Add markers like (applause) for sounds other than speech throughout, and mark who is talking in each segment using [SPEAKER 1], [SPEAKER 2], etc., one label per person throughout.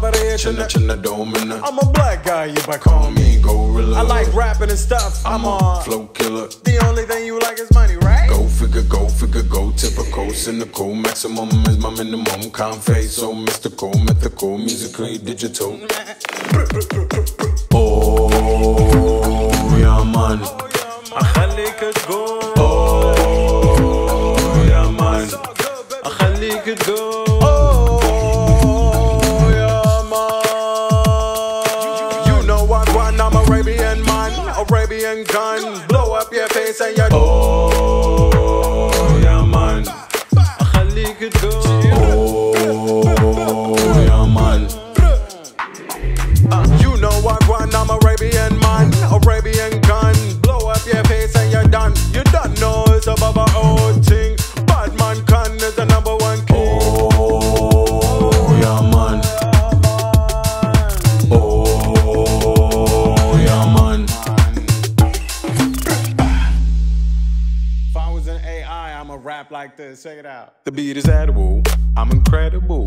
[SPEAKER 1] collaboration. Chinna, chinna. I'm a black guy, you might
[SPEAKER 2] call
[SPEAKER 1] me
[SPEAKER 2] gorilla.
[SPEAKER 1] I like rapping and stuff. I'm,
[SPEAKER 2] I'm a flow killer.
[SPEAKER 1] The only thing you like is money, right?
[SPEAKER 2] Go figure, go figure, go typical, cynical. Maximum is my minimum. Confait, so mystical, mythical, musically digital. oh, yeah, man. Oh, yeah, man.
[SPEAKER 1] I أخليك go.
[SPEAKER 2] Oh, yeah, man. I
[SPEAKER 1] could go. Oh. One, I'm Arabian man, Arabian gun. Blow up your face and your
[SPEAKER 2] Oh,
[SPEAKER 1] I'ma rap like this. Check it out.
[SPEAKER 3] The beat is edible, I'm incredible.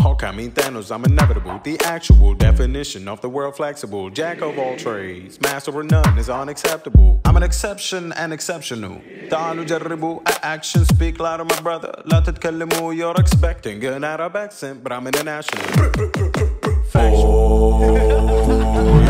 [SPEAKER 3] Hulk, I mean Thanos, I'm inevitable. The actual definition of the world flexible. Jack of all trades, master of none is unacceptable. I'm an exception and exceptional. تعالوا جربوا action speak louder my brother. لا تتكلموا you're expecting an Arab accent, but I'm international. (laughs)
[SPEAKER 2] Oh, (laughs)